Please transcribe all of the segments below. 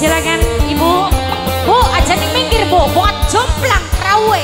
silakan ibu. Bu aja nih minggir bu. Buat jomplang trawe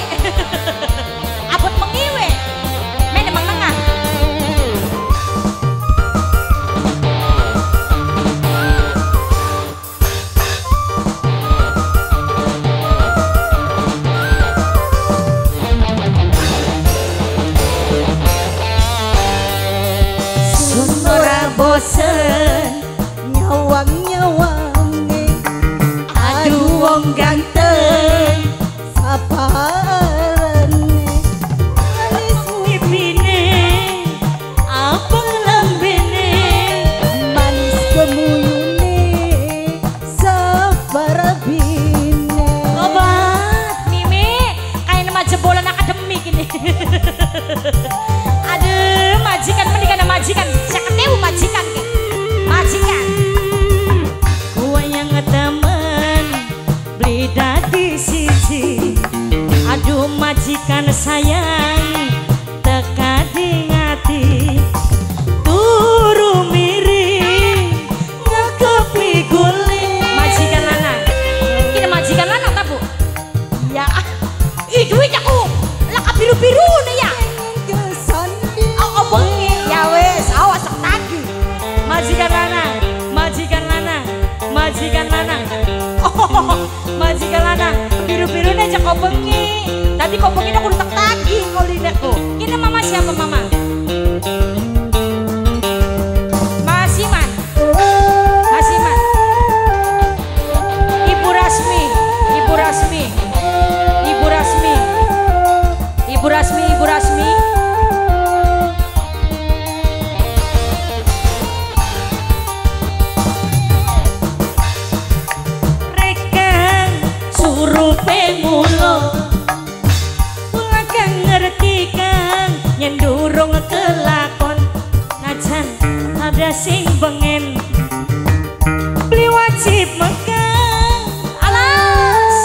open yen durung kelakon najan ada sing bengen. Beli wajib megang alas.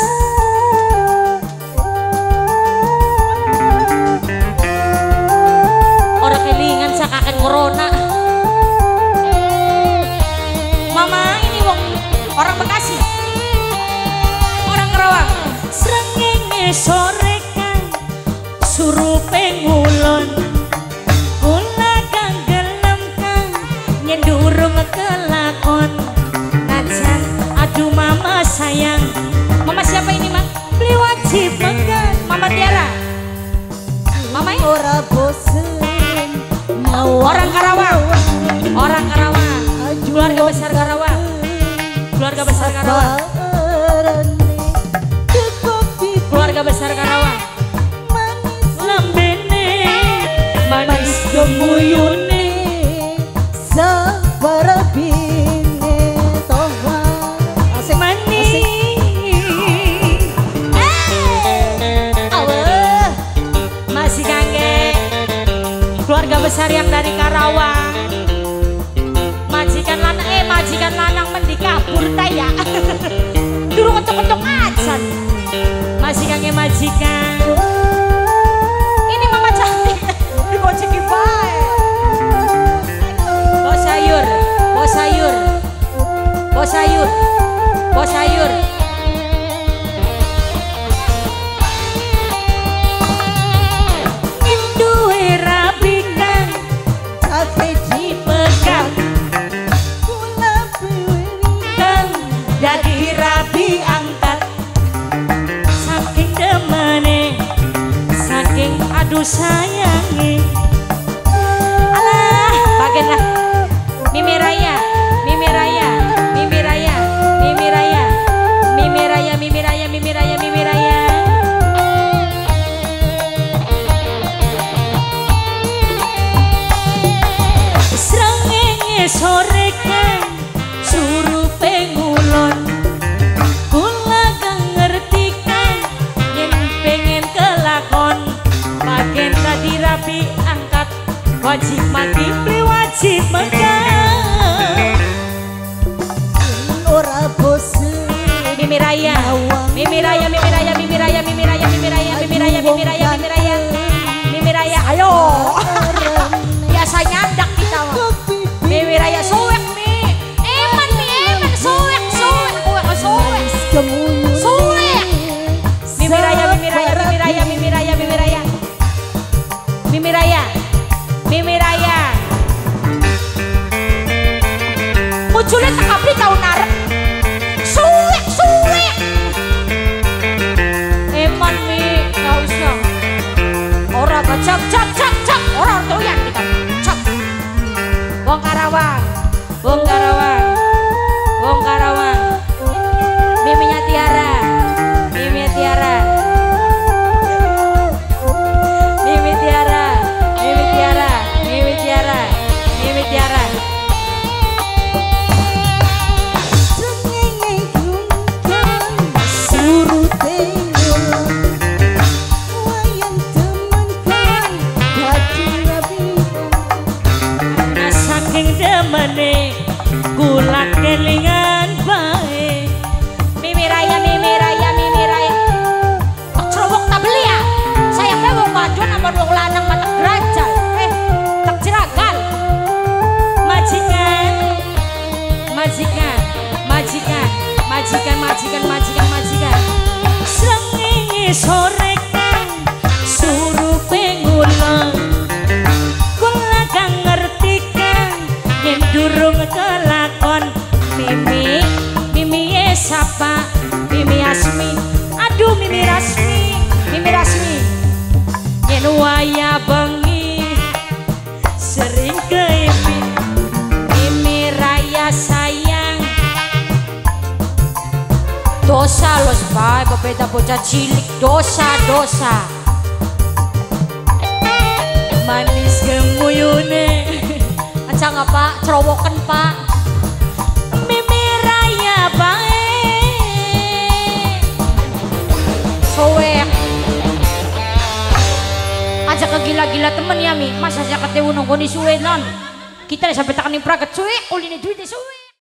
Orang kelingan sakakan corona. Mama ini wong orang Bekasi. Orang Kerawang. Srengenge sore ora bosen. Mau orang Karawang orang Karawang. Keluarga besar Karawang. Keluarga besar Karawang besar yang dari Karawang. Majikan lanang eh majikan lanang mendi kabur ta ya. Durung ketok-ketok ajan masih kangge majikan. Ini mama cantik digoceki bae bos sayur bos sayur. Bos sayur bos sayur sore kang suruh pengulon Kula kang ngerti kang yen pengen kelakon Bagian tadi rapi angkat wajib mati wajib megang. Ora bosen Mimi Raya Mimi Raya Mimi Raya Mimi Raya Mimi Raya Mimi Raya Mimi Raya Mimi Raya Mimi Raya Mimi Raya. Ayo Raya. Mimi Raya. Mujule sekabri kau narep Suwek suwek. Eman mi. Gak usah. Orang kejak jak jak jak Orang doyan kita. Jak Wong Karawang. Wong Karawang. Wong Karawang. Srengenge sore kang suruh pengulang kula kang ngerti kang yen durung kelakon. Mimi mimi ye sapa? Mimi asmi. Aduh mimi rasmi mimi rasmi. Yen waya bengi dosa los bay bebeda bocah cilik dosa dosa. Manis gemuyune. Aja nggak pak? Cerowokan pak. Mimi raya bae soek aja kegila-gila temen ya mi. Masa aja ketemu nongkrong di suwe non kita sampai tekan praget suwe uline duit suwe